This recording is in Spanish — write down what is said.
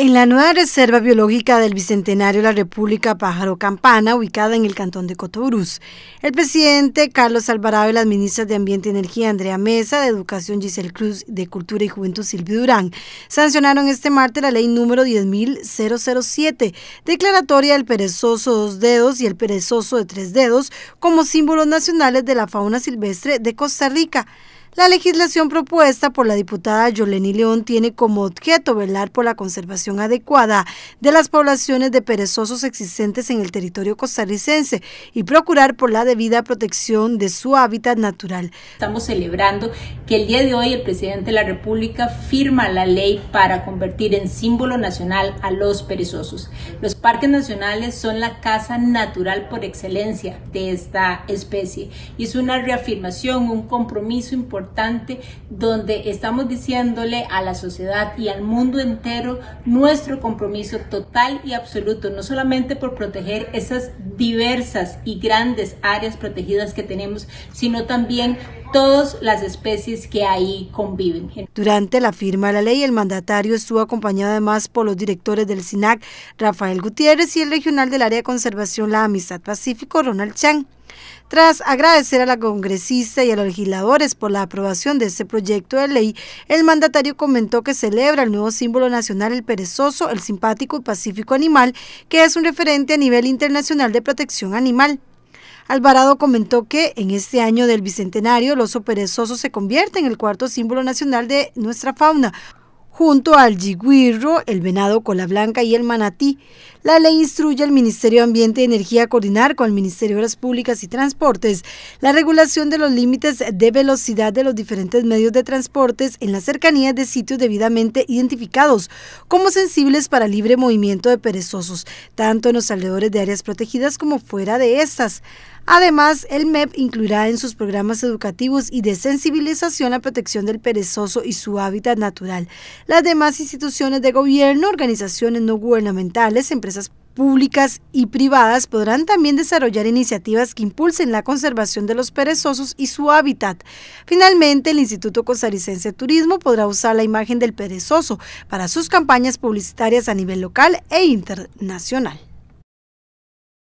En la nueva reserva biológica del Bicentenario de la República Pájaro Campana, ubicada en el cantón de Cotobruz, el presidente Carlos Alvarado y las ministras de Ambiente y Energía Andrea Mesa, de Educación Giselle Cruz, de Cultura y Juventud Silvio Durán, sancionaron este martes la ley número 10.007, declaratoria del perezoso dos dedos y el perezoso de tres dedos como símbolos nacionales de la fauna silvestre de Costa Rica. La legislación propuesta por la diputada Yoleni León tiene como objeto velar por la conservación adecuada de las poblaciones de perezosos existentes en el territorio costarricense y procurar por la debida protección de su hábitat natural. Estamos celebrando que el día de hoy el presidente de la República firma la ley para convertir en símbolo nacional a los perezosos. Parques nacionales son la casa natural por excelencia de esta especie. Y es una reafirmación, un compromiso importante donde estamos diciéndole a la sociedad y al mundo entero nuestro compromiso total y absoluto, no solamente por proteger esas diversas y grandes áreas protegidas que tenemos, sino también todas las especies que ahí conviven. Durante la firma de la ley, el mandatario estuvo acompañado además por los directores del SINAC, Rafael Gutiérrez, y el regional del área de conservación La Amistad Pacífico, Ronald Chang. Tras agradecer a la congresista y a los legisladores por la aprobación de este proyecto de ley, el mandatario comentó que celebra el nuevo símbolo nacional el perezoso, el simpático y pacífico animal, que es un referente a nivel internacional de protección animal. Alvarado comentó que en este año del Bicentenario el oso perezoso se convierte en el cuarto símbolo nacional de nuestra fauna, junto al yigüirro, el venado cola blanca y el manatí. La ley instruye al Ministerio de Ambiente y Energía a coordinar con el Ministerio de Obras Públicas y Transportes la regulación de los límites de velocidad de los diferentes medios de transportes en las cercanías de sitios debidamente identificados como sensibles para libre movimiento de perezosos, tanto en los alrededores de áreas protegidas como fuera de estas. Además, el MEP incluirá en sus programas educativos y de sensibilización la protección del perezoso y su hábitat natural. Las demás instituciones de gobierno, organizaciones no gubernamentales, empresas públicas y privadas podrán también desarrollar iniciativas que impulsen la conservación de los perezosos y su hábitat. Finalmente, el Instituto Costarricense de Turismo podrá usar la imagen del perezoso para sus campañas publicitarias a nivel local e internacional.